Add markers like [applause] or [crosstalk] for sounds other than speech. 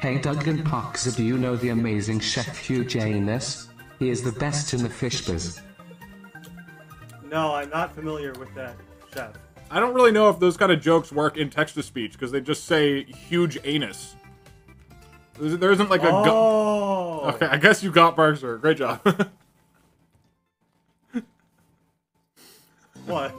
Hey Doug and Parkzer do you know the amazing chef Hugh Janus? He is the best in the fish biz. No, I'm not familiar with that chef. I don't really know if those kind of jokes work in text to speech because they just say huge anus. There isn't like a. gu- Oh. okay, I guess you got Parkzer. Great job. [laughs] What?